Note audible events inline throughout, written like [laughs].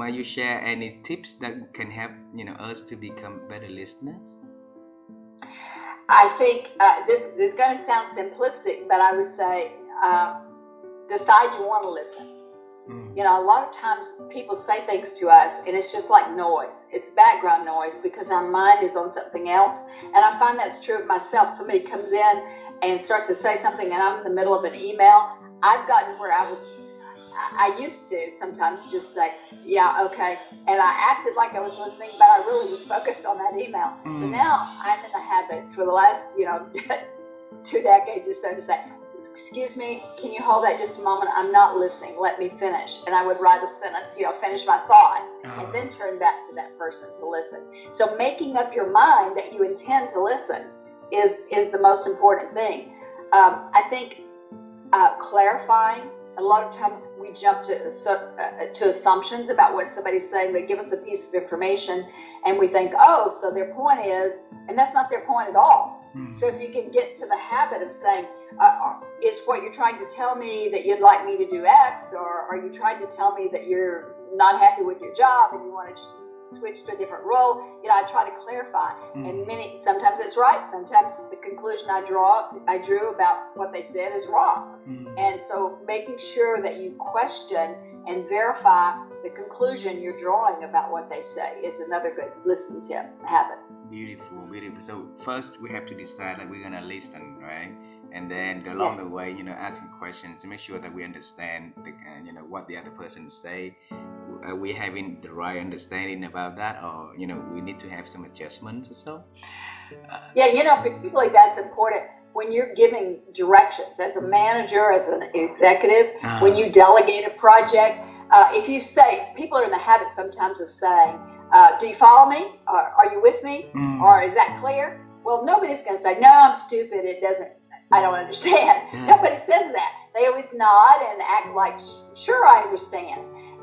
might you share any tips that can help you know us to become better listeners? I think uh, this, this is going to sound simplistic, but I would say uh, decide you want to listen. Mm. You know, a lot of times people say things to us and it's just like noise. It's background noise because our mind is on something else. And I find that's true of myself. Somebody comes in and starts to say something and I'm in the middle of an email. I've gotten where I was I used to sometimes just say, yeah, okay. And I acted like I was listening, but I really was focused on that email. Mm. So now I'm in the habit for the last, you know, [laughs] two decades or so to say, excuse me, can you hold that just a moment? I'm not listening. Let me finish. And I would write a sentence, you know, finish my thought, uh-huh. and then turn back to that person to listen. So making up your mind that you intend to listen is is the most important thing. Um, I think uh, clarifying. A lot of times we jump to uh, to assumptions about what somebody's saying. They give us a piece of information, and we think, oh, so their point is, and that's not their point at all Hmm. So if you can get to the habit of saying, uh, uh, is what you're trying to tell me that you'd like me to do X, or are you trying to tell me that you're not happy with your job and you want to switch to a different role? You know, I try to clarify, mm. and many sometimes it's right, sometimes the conclusion I draw I drew about what they said is wrong, mm. And so making sure that you question and verify the conclusion you're drawing about what they say is another good listening tip habit. Beautiful, beautiful. So first we have to decide that we're gonna listen, right? And then along yes. the way, you know, asking questions to make sure that we understand, the, uh, you know, what the other person say. Are we having the right understanding about that, or you know, we need to have some adjustments or so? Uh, yeah, you know, particularly that's important when you're giving directions as a manager, as an executive, uh, when you delegate a project. Uh, if you say, people are in the habit sometimes of saying, uh, do you follow me? Or, are you with me? Mm. Or is that clear? Well, nobody's going to say, no, I'm stupid. It doesn't, I don't understand. Yeah. Nobody says that. They always nod and act like, sure, I understand.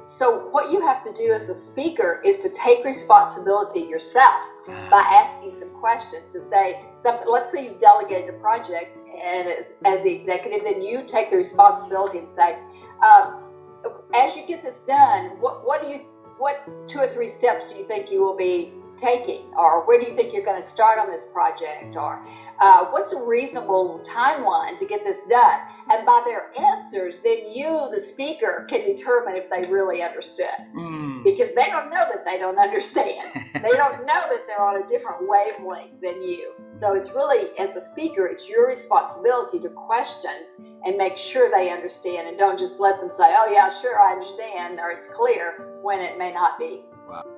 So, what you have to do as a speaker is to take responsibility yourself by asking some questions to say something. Let's say you've delegated a project, and as, as the executive, then you take the responsibility and say, um, as you get this done, what, what do you what two or three steps do you think you will be taking? Or where do you think you're going to start on this project? Or uh, what's a reasonable timeline to get this done? And by their answers, then you, the speaker, can determine if they really understood. Mm. Because they don't know that they don't understand. [laughs] they don't know that they're on a different wavelength than you. So it's really, as a speaker, it's your responsibility to question and make sure they understand and don't just let them say, oh, yeah, sure, I understand, or it's clear when it may not be. Wow.